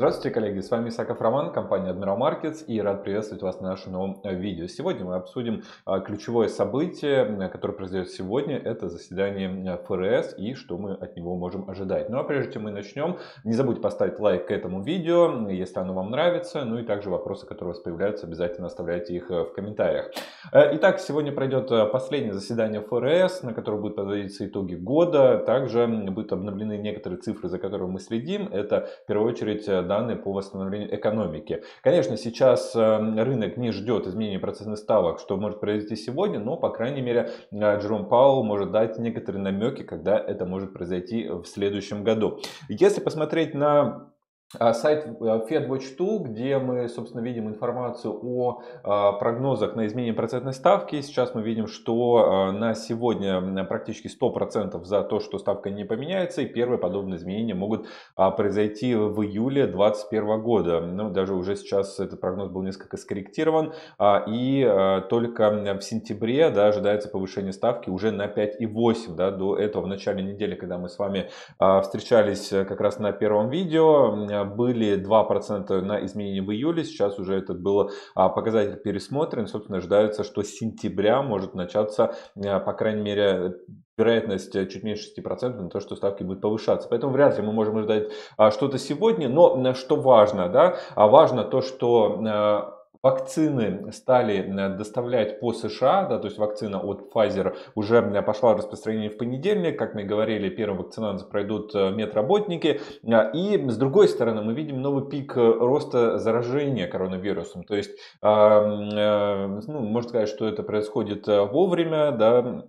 Здравствуйте, коллеги! С вами Исаков Роман, компания Admiral Markets и рад приветствовать вас на нашем новом э, видео. Сегодня мы обсудим э, ключевое событие, которое произойдет сегодня. Это заседание э, ФРС и что мы от него можем ожидать. Ну а прежде чем мы начнем, не забудьте поставить лайк к этому видео, если оно вам нравится. Ну и также вопросы, которые у вас появляются, обязательно оставляйте их в комментариях. Итак, сегодня пройдет последнее заседание ФРС, на котором будут подводиться итоги года. Также будут обновлены некоторые цифры, за которыми мы следим. Это в первую очередь данные по восстановлению экономики. Конечно, сейчас э, рынок не ждет изменения процентных ставок, что может произойти сегодня, но, по крайней мере, э, Джером Пауэлл может дать некоторые намеки, когда это может произойти в следующем году. Если посмотреть на сайт э, FedWatch2, где мы, собственно, видим информацию о а, прогнозах на изменение процентной ставки. Сейчас мы видим, что а, на сегодня практически 100% за то, что ставка не поменяется. И первые подобные изменения могут произойти в июле 2021 года. Ну, даже уже сейчас этот прогноз был несколько скорректирован. И только в сентябре да, ожидается повышение ставки уже на 5,8. Да, до этого в начале недели, когда мы с вами встречались э, как раз на первом видео, были 2% на изменение в июле, сейчас уже этот был а, показатель пересмотрен, собственно, ожидается, что с сентября может начаться, а, по крайней мере, вероятность э, чуть меньше 6% на то, что ставки будут повышаться. Поэтому вряд ли мы можем ожидать а, что-то сегодня, но что важно, да, важно то, что Вакцины стали э, доставлять по США, да, то есть вакцина от Pfizer уже э, пошла в распространение в понедельник, как мы говорили, первым вакцинацию пройдут э, медработники. И с другой стороны, мы видим новый пик роста заражения коронавирусом. То есть, ну, можно сказать, что это происходит вовремя, да,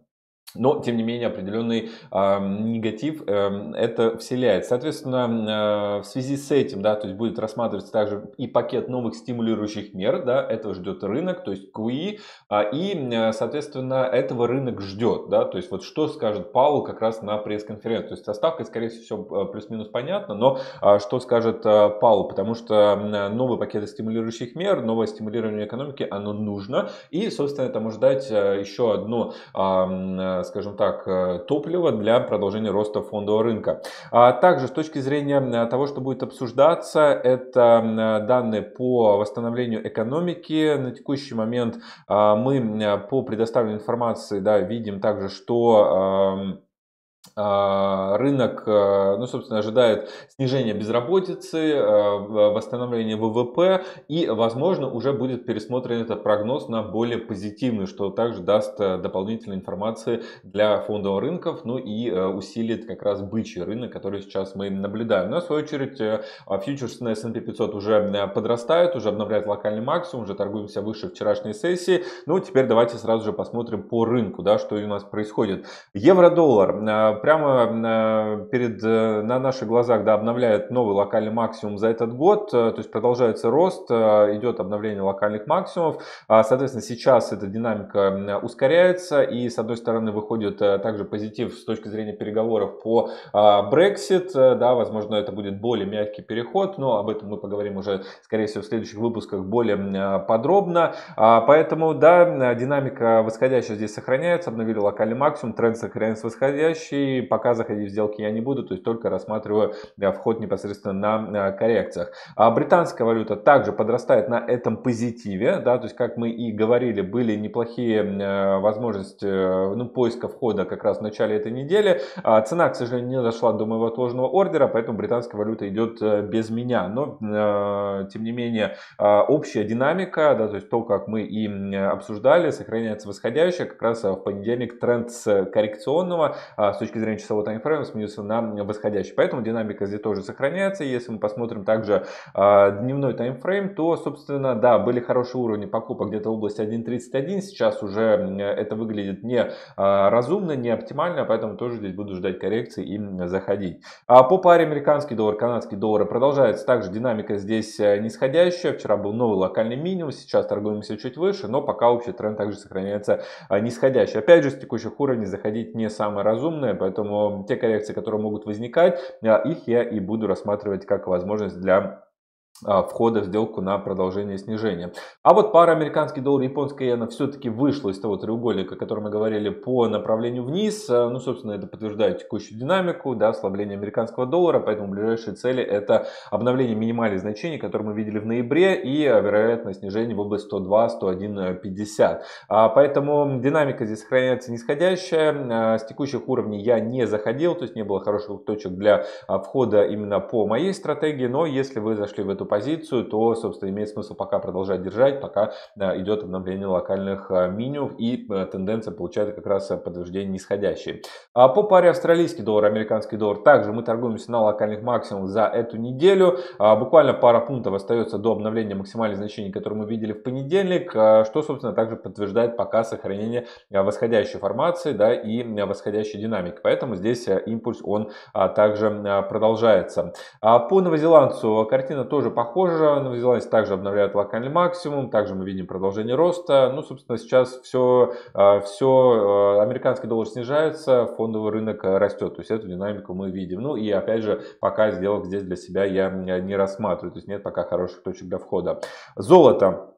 но, тем не менее, определенный э, негатив э, это вселяет. Соответственно, э, в связи с этим, да, то есть будет рассматриваться также и пакет новых стимулирующих мер, да, этого ждет рынок, то есть QE, э, и, соответственно, этого рынок ждет, да, то есть вот что скажет Паул как раз на пресс-конференции. То есть со ставкой, скорее всего, все плюс-минус понятно, но э, что скажет э, Паул, потому что новый пакет стимулирующих мер, новое стимулирование экономики, оно нужно, и, собственно, это может дать э, еще одну э, скажем так, э, топливо для продолжения роста фондового рынка. А также с точки зрения э, того, что будет обсуждаться, это э, данные по восстановлению экономики. На текущий момент мы по предоставленной информации да, видим также, что рынок, э, ну, собственно, ожидает снижения безработицы, э, восстановления ВВП и, возможно, уже будет пересмотрен этот прогноз на более позитивный, что также даст э, дополнительной информации для фондовых рынков, ну и усилит как раз бычий рынок, который сейчас мы наблюдаем. Но, в свою очередь, фьючерс на S&P 500 уже подрастают, уже обновляют локальный максимум, уже торгуемся выше вчерашней сессии. Ну, теперь давайте сразу же посмотрим по рынку, да, что у нас происходит. Евро-доллар прямо э, перед, э, на наших глазах да, обновляет новый локальный максимум за этот год, э, то есть продолжается рост, идет обновление локальных максимумов, а, соответственно сейчас эта динамика ускоряется и с одной стороны выходит также позитив с точки зрения переговоров по а, Brexit, да, возможно это будет более мягкий переход, но об этом мы поговорим уже скорее всего в следующих выпусках более подробно, а, поэтому да, динамика восходящая здесь сохраняется, обновили локальный максимум, тренд сохраняется восходящий, пока заходить в сделки я не буду, то есть только рассматриваю вход непосредственно на э, коррекциях. А британская валюта также подрастает на этом позитиве, да, то есть как мы и говорили, были неплохие э, возможности э, ну, поиска входа как раз в начале этой недели. А цена, к сожалению, не дошла до моего отложенного ордера, поэтому британская валюта идет без меня. Но, тем не менее, общая динамика, да, то есть то, как мы и обсуждали, сохраняется восходящая. Как раз в понедельник тренд с коррекционного с зрения часового таймфрейма сменился на восходящий. Поэтому динамика здесь тоже сохраняется. Если мы посмотрим также э, дневной таймфрейм, то, собственно, да, были хорошие уровни покупок где-то в области 1.31. Сейчас уже это выглядит не э, разумно, не оптимально, поэтому тоже здесь буду ждать коррекции и заходить. А по паре американский доллар, канадский доллар продолжается также динамика здесь э, нисходящая. Вчера был новый локальный минимум, сейчас торгуемся чуть выше, но пока общий тренд также сохраняется э, нисходящий. Опять же, с текущих уровней заходить не самое разумное, Поэтому те коррекции, которые могут возникать, а, их я и буду рассматривать как возможность для входа в сделку на продолжение снижения. А вот пара американский доллар японская иена все-таки вышла из того треугольника, о котором мы говорили, по направлению вниз. А, ну, собственно, это подтверждает текущую динамику, да, ослабление американского доллара, поэтому ближайшие цели это обновление минимальных значений, которые мы видели в ноябре, и а, вероятно снижение в область 102-101.50. Поэтому динамика здесь сохраняется нисходящая. С текущих уровней я не заходил, то есть не было хороших точек для входа именно по моей стратегии, но если вы зашли в эту позицию, то, собственно, имеет смысл пока продолжать держать, пока идет обновление локальных а, минимумов и э, тенденция получает как раз подтверждение нисходящей. А по паре австралийский доллар, американский доллар, также мы торгуемся на локальных максимумах за эту неделю. А, буквально пара пунктов остается до обновления максимальных значений, которые мы видели в понедельник, что, собственно, также подтверждает пока сохранение восходящей формации да, и восходящей динамики. Поэтому здесь импульс, он также продолжается. По новозеландцу картина тоже похоже. Новозеландец также обновляет локальный максимум. Также мы видим продолжение роста. Ну, собственно, сейчас все, а, все а, американский доллар снижается, фондовый рынок растет. То есть эту динамику мы видим. Ну и опять же, пока сделок здесь для себя я не рассматриваю. То есть нет пока хороших точек для входа. Золото.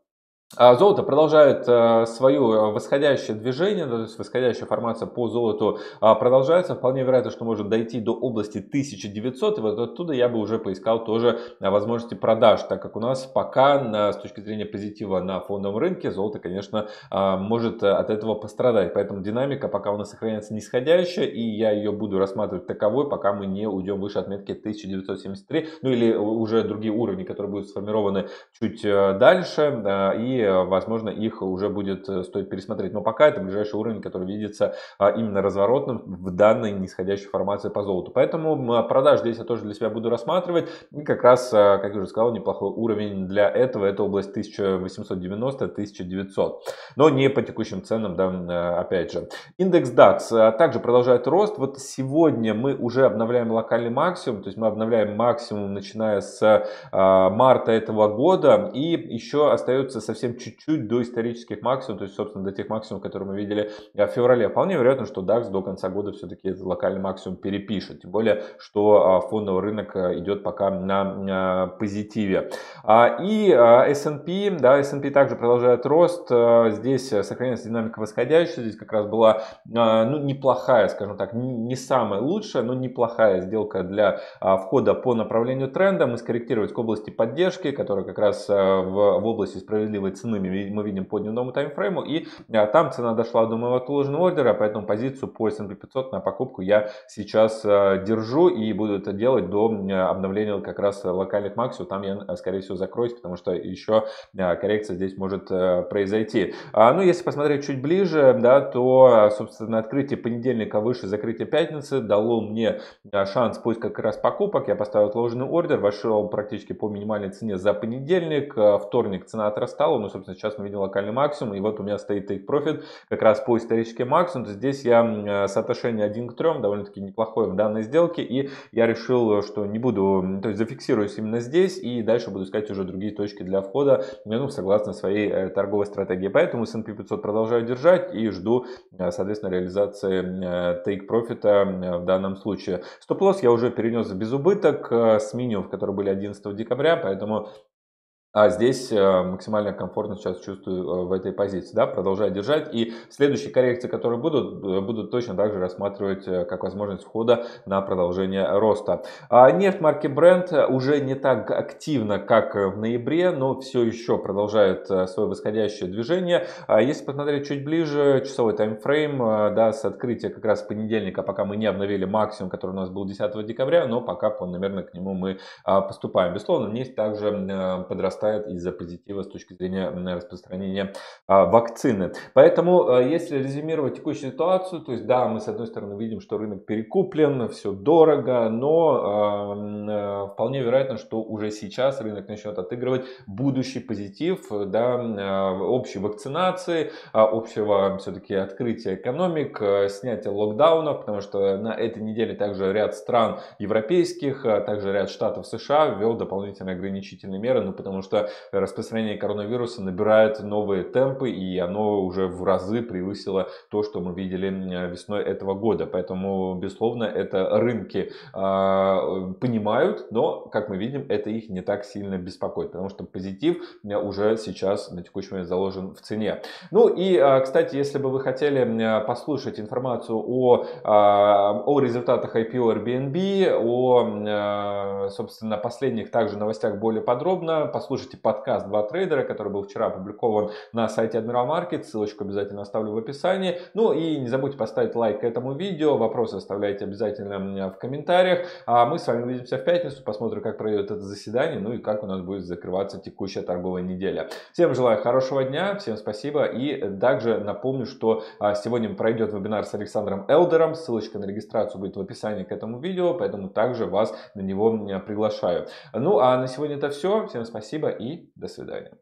А золото продолжает э, свое э, восходящее движение, то есть восходящая формация по золоту а, продолжается. Вполне вероятно, что может дойти до области 1900, и вот оттуда я бы уже поискал тоже э, возможности продаж, так как у нас пока с точки зрения позитива на фондовом рынке золото, конечно, а, может от этого пострадать. Поэтому динамика пока у нас сохраняется нисходящая, и я ее буду рассматривать таковой, пока мы не уйдем выше отметки 1973, ну или уже другие уровни, которые будут сформированы чуть дальше. И возможно, их уже будет э, стоит пересмотреть. Но пока это ближайший уровень, который видится а, именно разворотным в данной нисходящей формации по золоту. Поэтому продаж здесь я тоже для себя буду рассматривать. И как раз, а, как я уже сказал, неплохой уровень для этого. Это область 1890-1900. Но не по текущим ценам, да, э, опять же. Индекс DAX а, также продолжает рост. Вот сегодня мы уже обновляем локальный максимум. То есть мы обновляем максимум, начиная с марта этого года. И еще остается совсем чуть-чуть до исторических максимумов, то есть, собственно, до тех максимумов, которые мы видели э, в феврале. Вполне вероятно, что DAX до конца года все-таки этот локальный максимум перепишет. Тем более, что а, фондовый рынок э, идет пока на позитиве. А, и а, S&P, да, S&P также продолжает рост. Здесь сохраняется динамика восходящая. Здесь как раз была ну, неплохая, скажем так, не самая лучшая, но неплохая сделка для входа по направлению тренда. Мы скорректировать к области поддержки, которая как раз в, в области справедливой цены мы видим по дневному таймфрейму. И а, там цена дошла до моего отложенного ордера, поэтому позицию по S&P 500 на покупку я сейчас а, держу и буду это делать до обновления как раз локальных максимумов. Там я, скорее всего, закроюсь, потому что еще а, коррекция здесь может произойти. Ну, если посмотреть чуть ближе, да, то, собственно, открытие понедельника выше закрытия пятницы дало мне шанс поиска как раз покупок. Я поставил отложенный ордер, вошел практически по минимальной цене за понедельник. Вторник цена отрастала, ну, собственно, сейчас мы видим локальный максимум, и вот у меня стоит take profit как раз по историческим максимумам. Здесь я соотношение 1 к 3, довольно-таки неплохое в данной сделке, и я решил, что не буду, то есть зафиксируюсь именно здесь, и дальше буду искать уже другие точки для входа, ну, согласно своей э, торговой стратегии. Поэтому S&P 500 продолжаю держать и жду, э, соответственно, реализации э, take profit в данном случае. Стоп-лосс я уже перенес в безубыток с минимумов, которые были 11 декабря, поэтому а здесь э, максимально комфортно сейчас чувствую э, в этой позиции, да, продолжаю держать. И следующие коррекции, которые будут, э, будут точно также рассматривать как возможность входа на продолжение роста. А нефть марки Brent уже не так активно, как в ноябре, но все еще продолжает свое восходящее движение. А если посмотреть чуть ближе, часовой таймфрейм, да, с открытия как раз понедельника, пока мы не обновили максимум, который у нас был 10 декабря, но пока планомерно к нему мы поступаем. Безусловно, нефть также подрастает нарастает из-за позитива с точки зрения распространения а, вакцины. Поэтому, а, если резюмировать текущую ситуацию, то есть да, мы с одной стороны видим, что рынок перекуплен, все дорого, но э, вполне вероятно, что уже сейчас рынок начнет отыгрывать будущий позитив, да, общей вакцинации, общего все-таки открытия экономик, снятия локдаунов, потому что на этой неделе также ряд стран европейских, также ряд штатов США ввел дополнительные ограничительные меры, ну потому что что распространение коронавируса набирает новые темпы, и оно уже в разы превысило то, что мы видели весной этого года. Поэтому, безусловно, это рынки э, понимают, но, как мы видим, это их не так сильно беспокоит, потому что позитив уже сейчас на текущий момент заложен в цене. Ну и, э, кстати, если бы вы хотели послушать информацию о, о результатах IPO Airbnb, о, собственно, последних также новостях более подробно, послушайте подкаст «Два трейдера», который был вчера опубликован на сайте Admiral Market, ссылочку обязательно оставлю в описании. Ну и не забудьте поставить лайк этому видео, вопросы оставляйте обязательно в комментариях. А мы с вами увидимся в пятницу, посмотрим, как пройдет это заседание, ну и как у нас будет закрываться текущая торговая неделя. Всем желаю хорошего дня, всем спасибо и также напомню, что а, сегодня пройдет вебинар с Александром Элдером, ссылочка на регистрацию будет в описании к этому видео, поэтому также вас на него приглашаю. Ну а на сегодня это все, всем спасибо и до свидания.